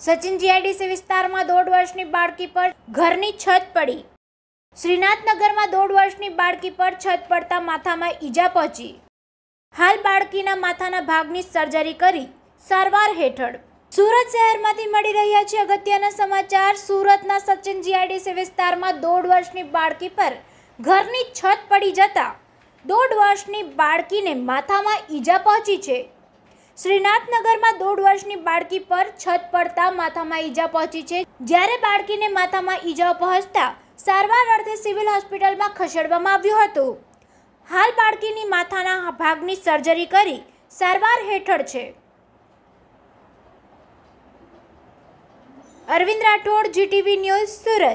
Sachin GIDC વિસ્તારમાં દોઢ વર્ષની બાળકી પર ઘરની છત પડી. શ્રીનાથનગરમાં દોઢ વર્ષની બાળકી પર છત પડતા માથામાં ઈજા પહોંચી. હાલ બાળકીના માથાના ભાગની સર્જરી કરી સારવાર હેઠળ. સુરત શહેરમાંથી મળી રહ્યા છે અગત્યના સમાચાર. સુરતના સચિન જીઆઈડીસી વિસ્તારમાં દોઢ વર્ષની બાળકી પર ઘરની છત પડી જતા દોઢ વર્ષની બાળકીને માથામાં ઈજા પહોંચી છે. શ્રીનાથનગરમાં દોઢ વર્ષની બાળકી પર છત પડતા માથામાં ઈજા પહોંચી છે. જ્યારે બાળકીને માથામાં ઈજા પહોંચતા સારવાર અર્થે સિવિલ હોસ્પિટલમાં ખસેડવામાં આવ્યું હતું. હાલ બાળકીની માથાના ભાગની સર્જરી કરી સારવાર હેઠળ છે. Arvind Rathod, GTV news, Surat.